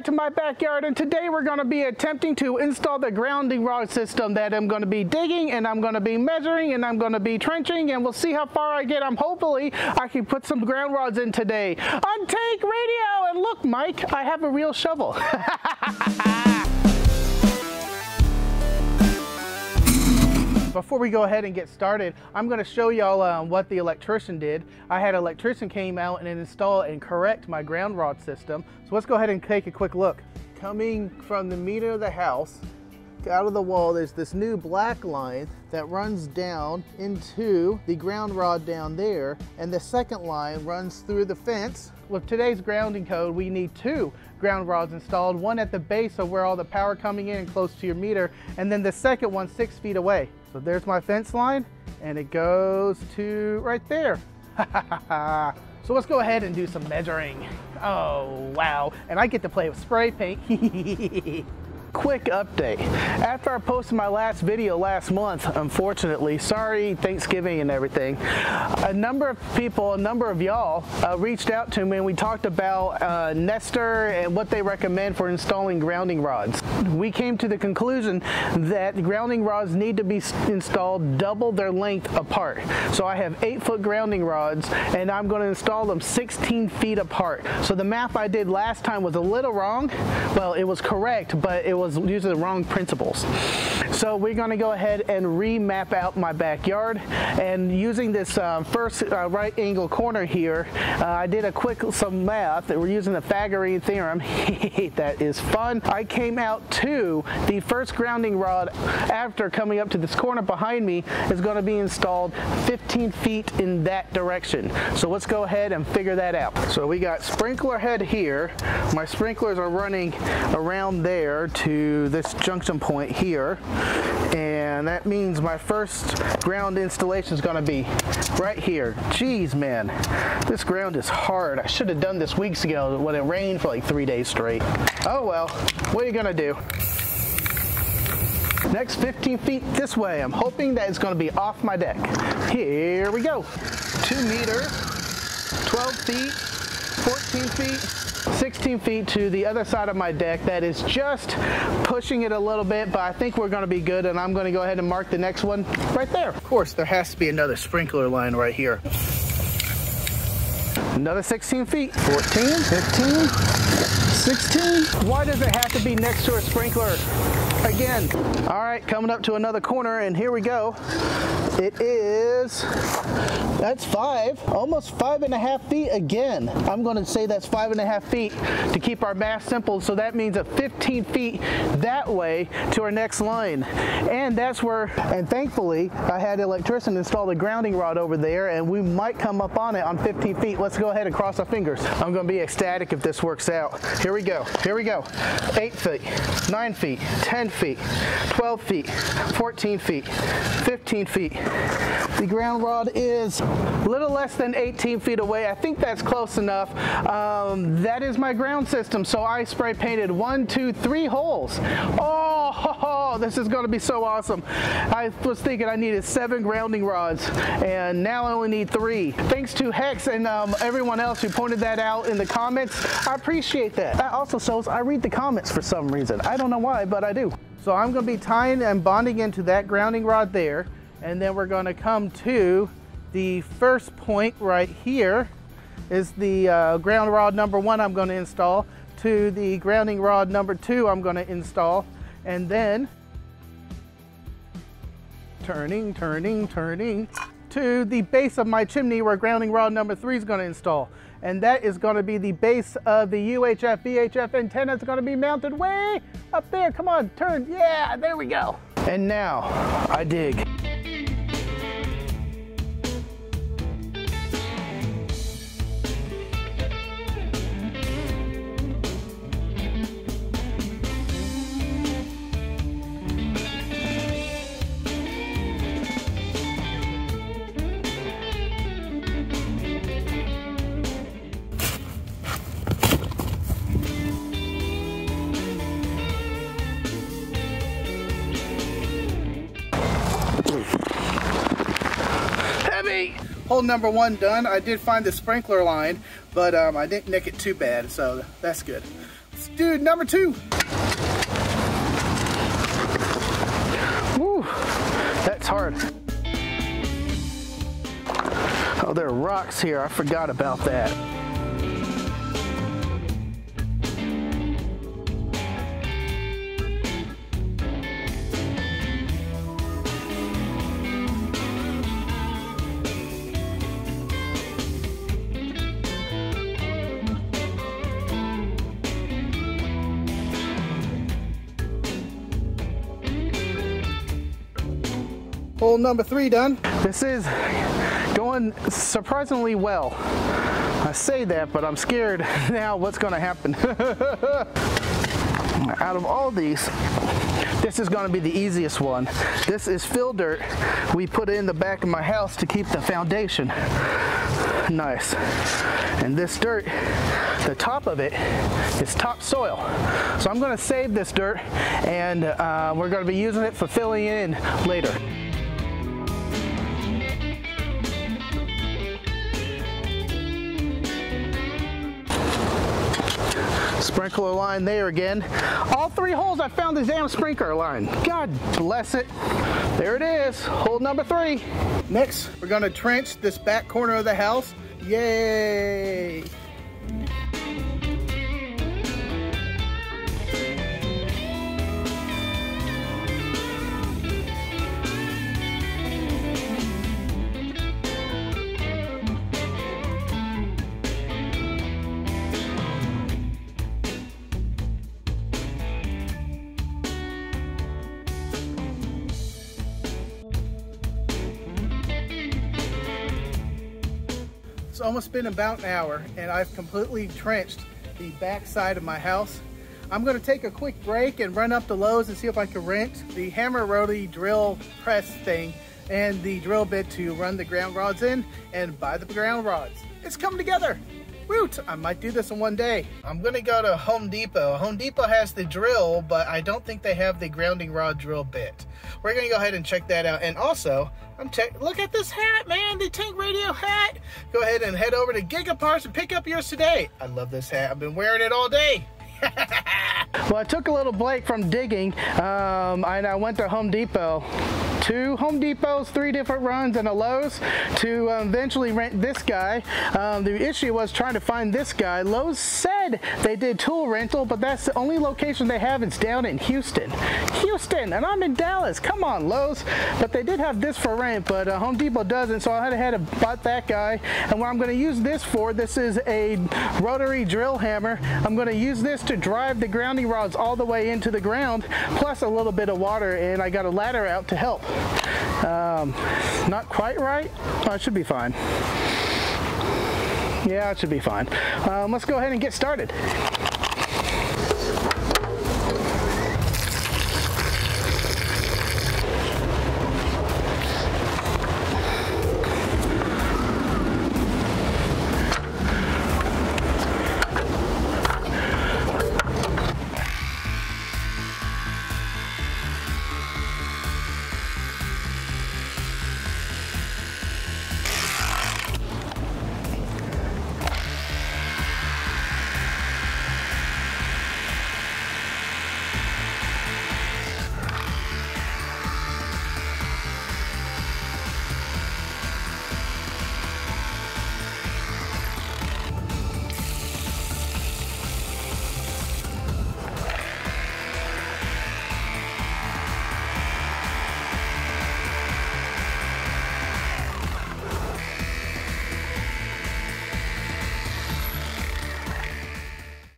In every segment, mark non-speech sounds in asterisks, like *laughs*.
back to my backyard and today we're going to be attempting to install the grounding rod system that I'm going to be digging and I'm going to be measuring and I'm going to be trenching and we'll see how far I get. I'm hopefully I can put some ground rods in today on Tank Radio and look Mike I have a real shovel. *laughs* Before we go ahead and get started, I'm going to show y'all um, what the electrician did. I had an electrician came out and install and correct my ground rod system. So let's go ahead and take a quick look. Coming from the meter of the house, out of the wall, there's this new black line that runs down into the ground rod down there. And the second line runs through the fence. With today's grounding code, we need two ground rods installed, one at the base of where all the power coming in close to your meter, and then the second one six feet away. So there's my fence line and it goes to right there. *laughs* so let's go ahead and do some measuring. Oh, wow. And I get to play with spray paint. *laughs* quick update. After I posted my last video last month, unfortunately, sorry Thanksgiving and everything, a number of people, a number of y'all uh, reached out to me and we talked about uh, Nestor and what they recommend for installing grounding rods. We came to the conclusion that grounding rods need to be installed double their length apart. So I have 8 foot grounding rods and I'm going to install them 16 feet apart. So the math I did last time was a little wrong. Well, it was correct, but it was using the wrong principles. So we're going to go ahead and remap out my backyard and using this uh, first uh, right angle corner here, uh, I did a quick some math that we're using the Pythagorean theorem. *laughs* that is fun. I came out to the first grounding rod after coming up to this corner behind me is going to be installed 15 feet in that direction. So let's go ahead and figure that out. So we got sprinkler head here. My sprinklers are running around there to this junction point here and that means my first ground installation is going to be right here. Jeez, man, this ground is hard. I should have done this weeks ago when it rained for like three days straight. Oh well, what are you going to do? Next 15 feet this way. I'm hoping that it's going to be off my deck. Here we go. Two meter, 12 feet, 14 feet, 16 feet to the other side of my deck that is just pushing it a little bit, but I think we're gonna be good and I'm gonna go ahead and mark the next one right there. Of course, there has to be another sprinkler line right here. Another 16 feet, 14, 15, 16. Why does it have to be next to a sprinkler? Again, all right, coming up to another corner and here we go. It is, that's five, almost five and a half feet again. I'm gonna say that's five and a half feet to keep our math simple. So that means a 15 feet that way to our next line. And that's where, and thankfully, I had electrician install the grounding rod over there and we might come up on it on 15 feet. Let's go ahead and cross our fingers. I'm gonna be ecstatic if this works out. Here we go, here we go. Eight feet, nine feet, 10 feet, 12 feet, 14 feet, 15 feet, the ground rod is a little less than 18 feet away. I think that's close enough. Um, that is my ground system. So I spray painted one, two, three holes. Oh, this is going to be so awesome. I was thinking I needed seven grounding rods and now I only need three. Thanks to Hex and um, everyone else who pointed that out in the comments. I appreciate that. That also shows I read the comments for some reason. I don't know why, but I do. So I'm going to be tying and bonding into that grounding rod there and then we're going to come to the first point right here is the uh, ground rod number one I'm going to install to the grounding rod number two I'm going to install and then turning turning turning to the base of my chimney where grounding rod number three is going to install. And that is going to be the base of the UHF VHF antenna. It's going to be mounted way up there. Come on turn. Yeah there we go. And now I dig hole number one done. I did find the sprinkler line, but um, I didn't nick it too bad, so that's good. Let's dude, number two. Woo, that's hard. Oh, there are rocks here. I forgot about that. Hole number three done. This is going surprisingly well. I say that, but I'm scared *laughs* now what's gonna happen. *laughs* Out of all these, this is gonna be the easiest one. This is fill dirt we put in the back of my house to keep the foundation nice. And this dirt, the top of it is topsoil. So I'm gonna save this dirt and uh, we're gonna be using it for filling in later. Sprinkler line there again. All three holes I found this damn sprinkler line. God bless it. There it is, hole number three. Next, we're gonna trench this back corner of the house. Yay! It's almost been about an hour and I've completely trenched the back side of my house. I'm gonna take a quick break and run up to Lowe's and see if I can rent the hammer rotary drill press thing and the drill bit to run the ground rods in and buy the ground rods. It's coming together. Woot! I might do this in one day. I'm gonna go to Home Depot. Home Depot has the drill, but I don't think they have the grounding rod drill bit. We're gonna go ahead and check that out. And also, I'm check. Look at this hat, man! The Tank Radio hat. Go ahead and head over to Gigaparts and pick up yours today. I love this hat. I've been wearing it all day. *laughs* well, I took a little break from digging, um, and I went to Home Depot. Two Home Depots, three different runs, and a Lowe's to um, eventually rent this guy. Um, the issue was trying to find this guy. Lowe's said they did tool rental, but that's the only location they have. It's down in Houston. Houston, and I'm in Dallas. Come on, Lowe's. But they did have this for rent, but uh, Home Depot doesn't, so I had to, had to buy that guy. And what I'm going to use this for, this is a rotary drill hammer. I'm going to use this to drive the grounding rods all the way into the ground, plus a little bit of water, and I got a ladder out to help. Um, not quite right. Oh, it should be fine. Yeah, it should be fine. Um, let's go ahead and get started.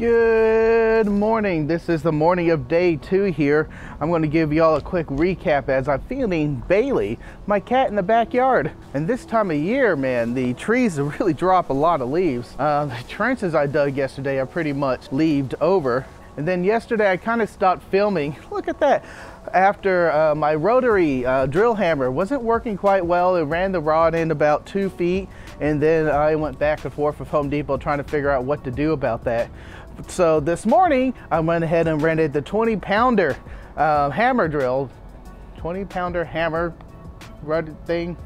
Good morning. This is the morning of day two here. I'm going to give y'all a quick recap as I'm feeding Bailey, my cat in the backyard. And this time of year, man, the trees *laughs* really drop a lot of leaves. Uh, the trenches I dug yesterday are pretty much leaved over. And then yesterday I kind of stopped filming. *laughs* Look at that. After uh, my rotary uh, drill hammer wasn't working quite well, it ran the rod in about two feet. And then I went back and forth with Home Depot trying to figure out what to do about that. So this morning I went ahead and rented the 20 pounder uh, hammer drill, 20 pounder hammer rod thing.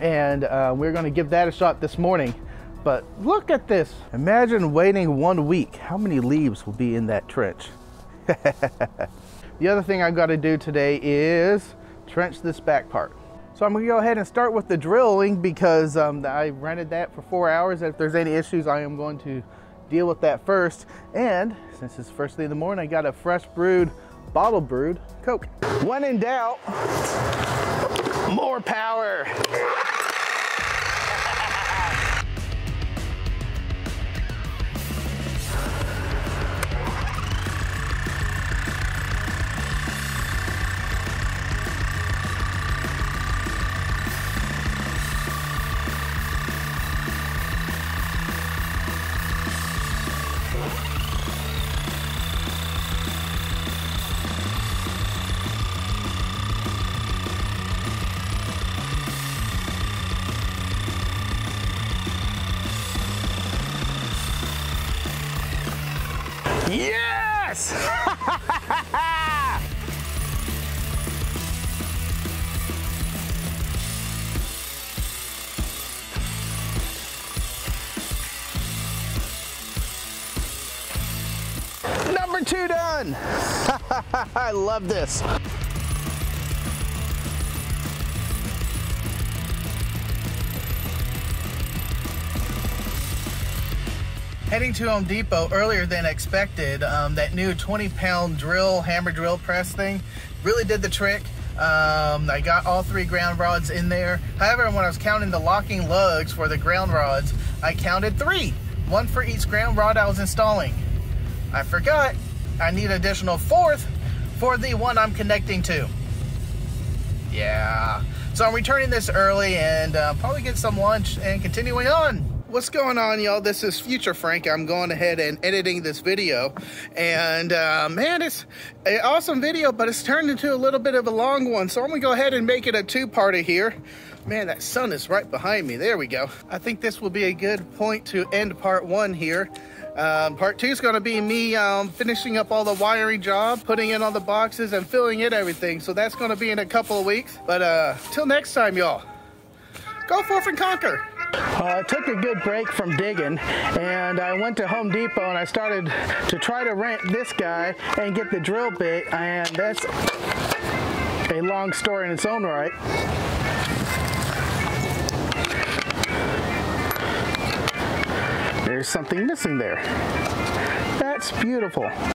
And uh, we're gonna give that a shot this morning. But look at this. Imagine waiting one week. How many leaves will be in that trench? *laughs* the other thing I've got to do today is trench this back part. So I'm gonna go ahead and start with the drilling because um, I rented that for four hours. If there's any issues, I am going to deal with that first. And since it's first thing in the morning, I got a fresh brewed, bottle brewed Coke. When in doubt, more power. Two done. *laughs* I love this. heading to Home Depot earlier than expected. Um, that new 20 pound drill, hammer drill press thing really did the trick. Um, I got all three ground rods in there. However, when I was counting the locking lugs for the ground rods, I counted three, one for each ground rod I was installing. I forgot I need an additional fourth for the one I'm connecting to. Yeah, so I'm returning this early and uh, probably get some lunch and continuing on what's going on y'all? This is future frank. I'm going ahead and editing this video. And uh, man it's an awesome video but it's turned into a little bit of a long one. So i'm gonna go ahead and make it a two-parter here. Man that sun is right behind me. There we go. I think this will be a good point to end part one here. Um, part two is going to be me um, finishing up all the wiring job, putting in all the boxes and filling in everything. So that's going to be in a couple of weeks. But uh, till next time, y'all, go forth and conquer. Uh, I took a good break from digging and I went to Home Depot and I started to try to rent this guy and get the drill bit and that's a long story in its own right. There's something missing there. That's beautiful.